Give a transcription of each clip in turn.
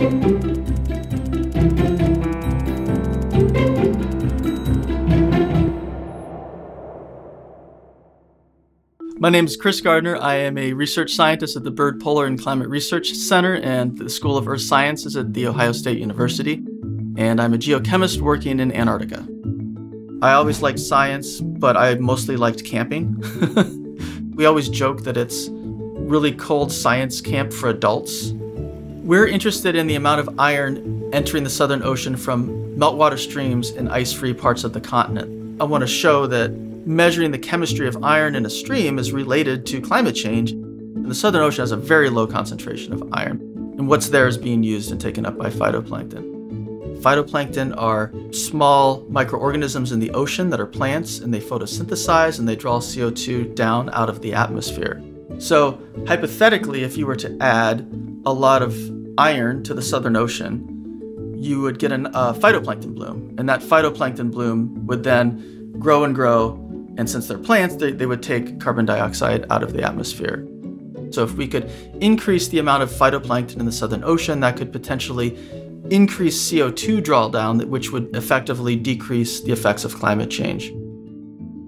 My name is Chris Gardner. I am a research scientist at the Byrd Polar and Climate Research Center and the School of Earth Sciences at The Ohio State University. And I'm a geochemist working in Antarctica. I always liked science, but I mostly liked camping. we always joke that it's really cold science camp for adults. We're interested in the amount of iron entering the Southern Ocean from meltwater streams in ice free parts of the continent. I want to show that measuring the chemistry of iron in a stream is related to climate change. And the Southern Ocean has a very low concentration of iron. And what's there is being used and taken up by phytoplankton. Phytoplankton are small microorganisms in the ocean that are plants, and they photosynthesize and they draw CO2 down out of the atmosphere. So, hypothetically, if you were to add a lot of iron to the Southern Ocean, you would get a uh, phytoplankton bloom. And that phytoplankton bloom would then grow and grow and since they're plants, they, they would take carbon dioxide out of the atmosphere. So if we could increase the amount of phytoplankton in the Southern Ocean, that could potentially increase CO2 drawdown, which would effectively decrease the effects of climate change.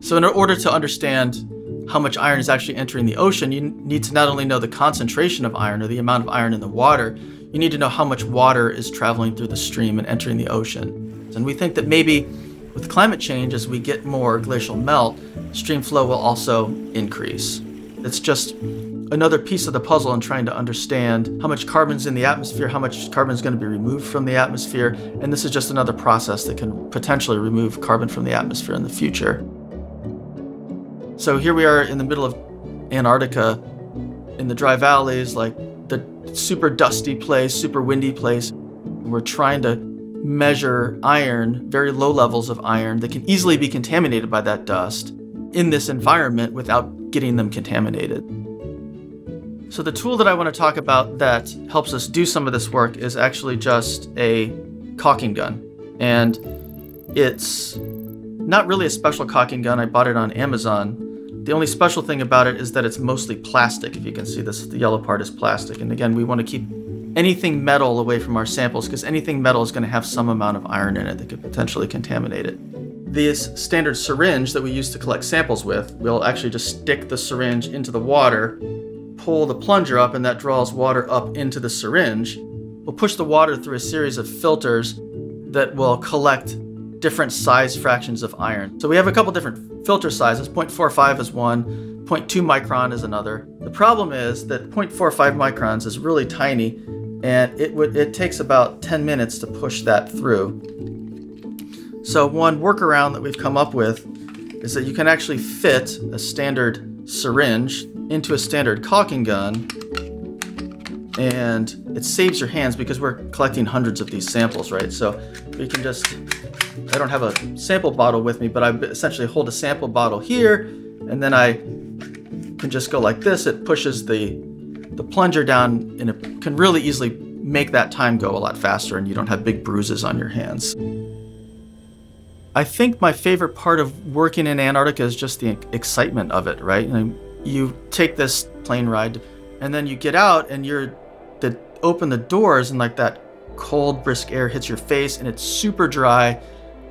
So in order to understand how much iron is actually entering the ocean, you need to not only know the concentration of iron or the amount of iron in the water, you need to know how much water is traveling through the stream and entering the ocean. And we think that maybe with climate change, as we get more glacial melt, stream flow will also increase. It's just another piece of the puzzle in trying to understand how much carbon's in the atmosphere, how much carbon is going to be removed from the atmosphere, and this is just another process that can potentially remove carbon from the atmosphere in the future. So here we are in the middle of Antarctica, in the dry valleys, like the super dusty place, super windy place. We're trying to measure iron, very low levels of iron that can easily be contaminated by that dust in this environment without getting them contaminated. So the tool that I want to talk about that helps us do some of this work is actually just a caulking gun. And it's not really a special caulking gun. I bought it on Amazon. The only special thing about it is that it's mostly plastic. If you can see this, the yellow part is plastic. And again, we want to keep anything metal away from our samples because anything metal is going to have some amount of iron in it that could potentially contaminate it. This standard syringe that we use to collect samples with, we'll actually just stick the syringe into the water, pull the plunger up, and that draws water up into the syringe. We'll push the water through a series of filters that will collect different size fractions of iron. So we have a couple different filter sizes. 0.45 is one, 0.2 micron is another. The problem is that 0.45 microns is really tiny and it would it takes about 10 minutes to push that through. So one workaround that we've come up with is that you can actually fit a standard syringe into a standard caulking gun and it saves your hands because we're collecting hundreds of these samples, right? So we can just, I don't have a sample bottle with me, but I essentially hold a sample bottle here and then I can just go like this. It pushes the the plunger down and it can really easily make that time go a lot faster and you don't have big bruises on your hands. I think my favorite part of working in Antarctica is just the excitement of it, right? you take this plane ride and then you get out and you're open the doors and like that cold brisk air hits your face and it's super dry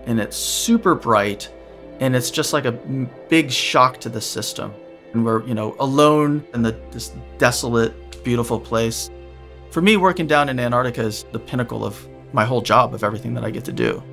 and it's super bright and it's just like a big shock to the system and we're you know alone in the, this desolate, beautiful place. For me, working down in Antarctica is the pinnacle of my whole job of everything that I get to do.